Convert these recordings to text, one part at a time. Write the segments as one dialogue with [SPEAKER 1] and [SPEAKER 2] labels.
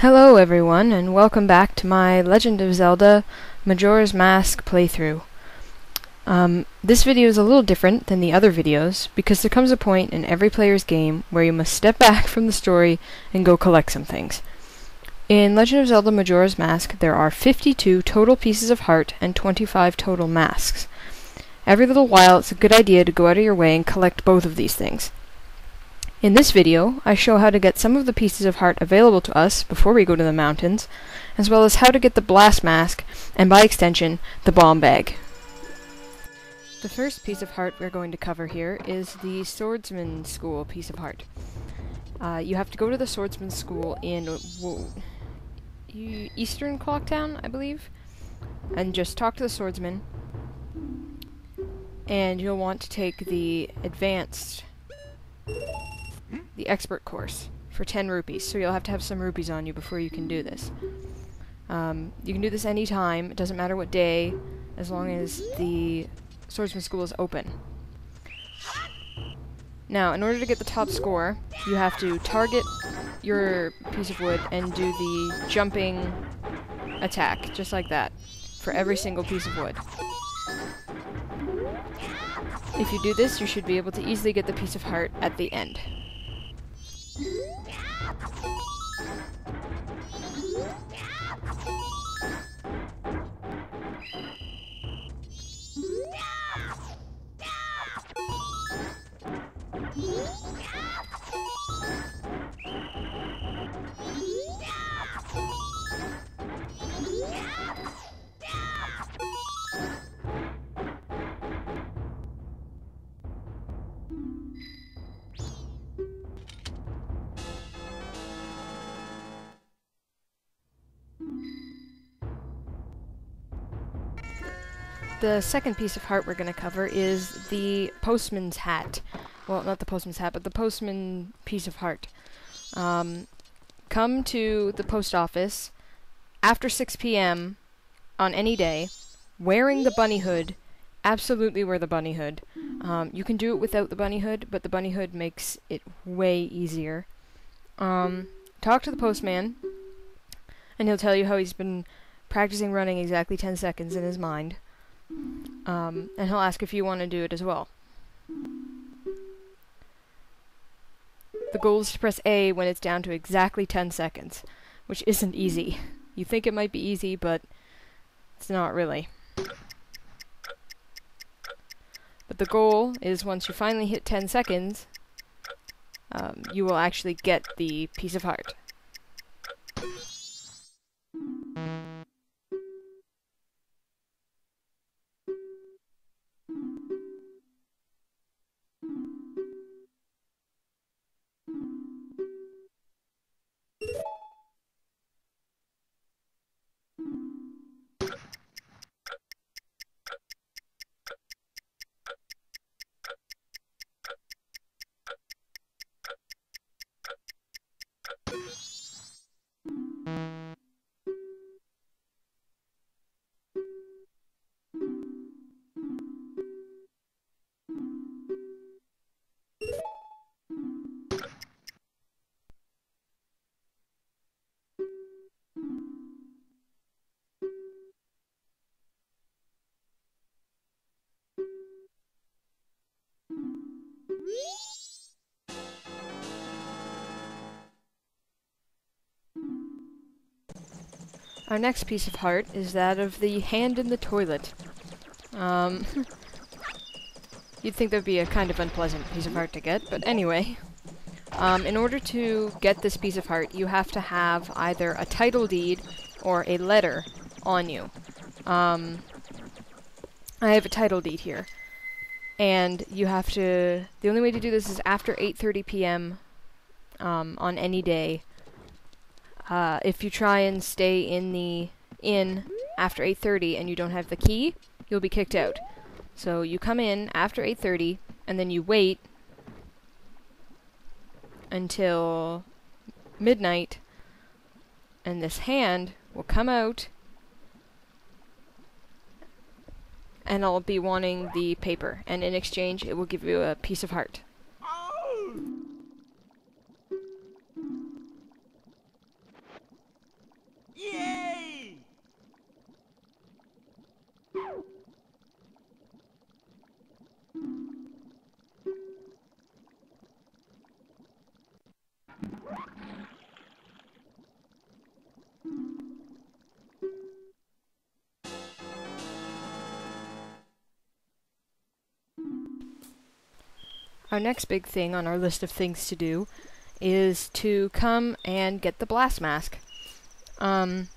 [SPEAKER 1] Hello everyone, and welcome back to my Legend of Zelda Majora's Mask playthrough. Um, this video is a little different than the other videos, because there comes a point in every player's game where you must step back from the story and go collect some things. In Legend of Zelda Majora's Mask, there are 52 total pieces of heart and 25 total masks. Every little while, it's a good idea to go out of your way and collect both of these things. In this video, I show how to get some of the pieces of heart available to us before we go to the mountains, as well as how to get the blast mask, and by extension, the bomb bag. The first piece of heart we're going to cover here is the Swordsman School piece of heart. Uh, you have to go to the Swordsman School in Eastern Clocktown, I believe, and just talk to the swordsman, and you'll want to take the advanced the expert course for 10 rupees, so you'll have to have some rupees on you before you can do this. Um, you can do this anytime, it doesn't matter what day, as long as the swordsman school is open. Now, in order to get the top score, you have to target your piece of wood and do the jumping attack, just like that, for every single piece of wood. If you do this, you should be able to easily get the piece of heart at the end. The second piece of heart we're going to cover is the postman's hat. Well, not the postman's hat, but the postman piece of heart. Um, come to the post office after 6 p.m. on any day, wearing the bunny hood. Absolutely wear the bunny hood. Um, you can do it without the bunny hood, but the bunny hood makes it way easier. Um, talk to the postman, and he'll tell you how he's been practicing running exactly 10 seconds in his mind. Um, and he'll ask if you want to do it as well. The goal is to press A when it's down to exactly 10 seconds, which isn't easy. You think it might be easy, but it's not really. But the goal is once you finally hit 10 seconds, um, you will actually get the piece of heart. Our next piece of heart is that of the hand in the toilet. Um, you'd think that'd be a kind of unpleasant piece of heart to get, but anyway. Um, in order to get this piece of heart, you have to have either a title deed or a letter on you. Um, I have a title deed here. And you have to... The only way to do this is after 8.30 p.m. Um, on any day uh, if you try and stay in the inn after 8.30 and you don't have the key, you'll be kicked out. So you come in after 8.30 and then you wait until midnight and this hand will come out and I'll be wanting the paper and in exchange it will give you a piece of heart. Our next big thing on our list of things to do is to come and get the blast mask. Um,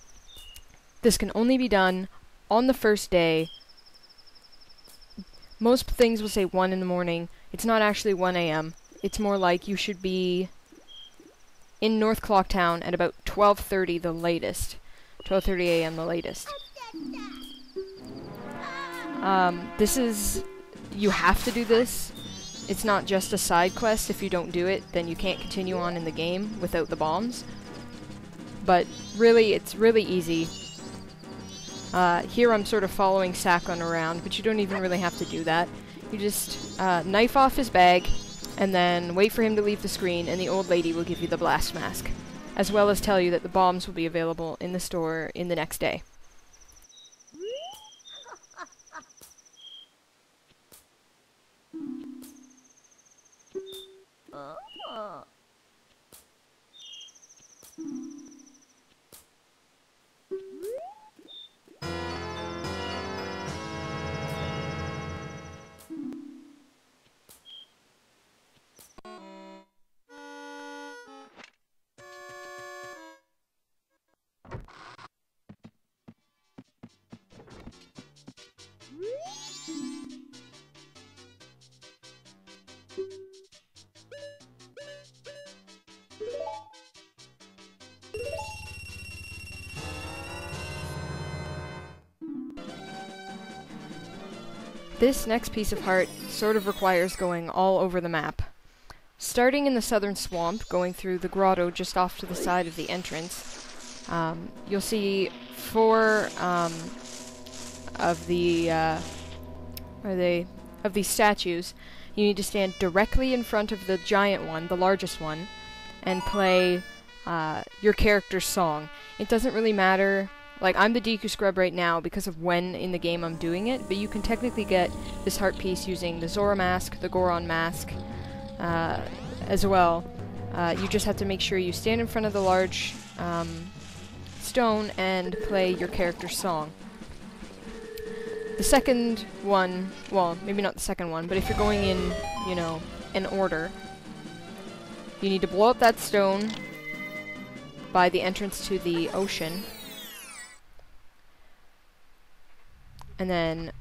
[SPEAKER 1] this can only be done on the first day. Most things will say 1 in the morning. It's not actually 1 a.m. It's more like you should be in North Clocktown at about 12.30 the latest. 12.30 a.m. the latest. Um, this is... You have to do this. It's not just a side quest. If you don't do it, then you can't continue on in the game without the bombs. But really, it's really easy. Uh, here I'm sort of following Sakon around, but you don't even really have to do that. You just uh, knife off his bag, and then wait for him to leave the screen, and the old lady will give you the blast mask, as well as tell you that the bombs will be available in the store in the next day. 嗯嗯。This next piece of heart sort of requires going all over the map. Starting in the southern swamp, going through the grotto just off to the side of the entrance, um, you'll see four um, of the uh, are they of these statues. You need to stand directly in front of the giant one, the largest one, and play uh, your character's song. It doesn't really matter like, I'm the Deku Scrub right now because of when in the game I'm doing it, but you can technically get this heart piece using the Zora mask, the Goron mask, uh, as well. Uh, you just have to make sure you stand in front of the large um, stone and play your character's song. The second one, well, maybe not the second one, but if you're going in, you know, in order, you need to blow up that stone by the entrance to the ocean, and then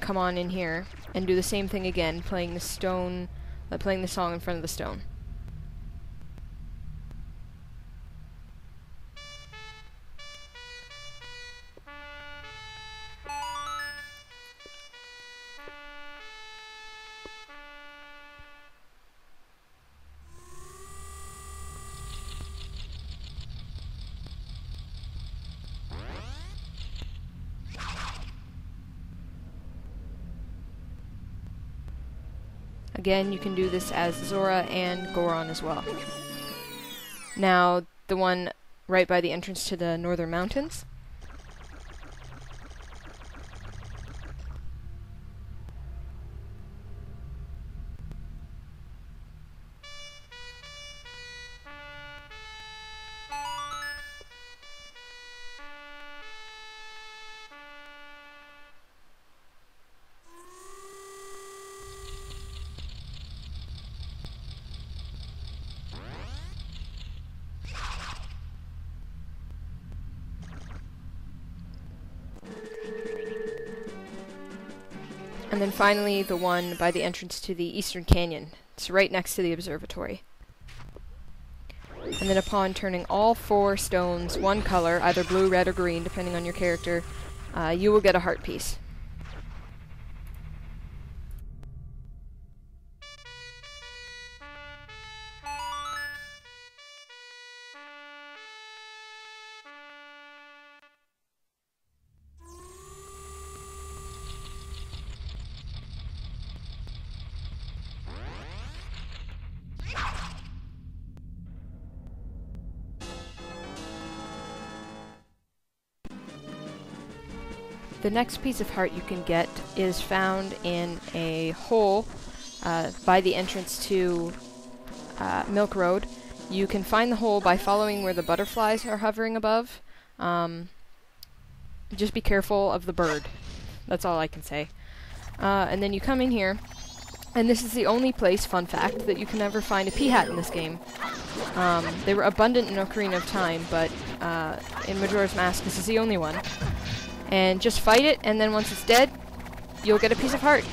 [SPEAKER 1] come on in here and do the same thing again, playing the stone, uh, playing the song in front of the stone. Again, you can do this as Zora and Goron as well. Now, the one right by the entrance to the Northern Mountains. And then finally, the one by the entrance to the Eastern Canyon. It's right next to the observatory. And then upon turning all four stones one color, either blue, red, or green, depending on your character, uh, you will get a heart piece. The next piece of heart you can get is found in a hole uh, by the entrance to uh, Milk Road. You can find the hole by following where the butterflies are hovering above. Um, just be careful of the bird. That's all I can say. Uh, and then you come in here, and this is the only place, fun fact, that you can ever find a Peahat in this game. Um, they were abundant in Ocarina of Time, but uh, in Majora's Mask, this is the only one. And just fight it, and then once it's dead, you'll get a piece of heart.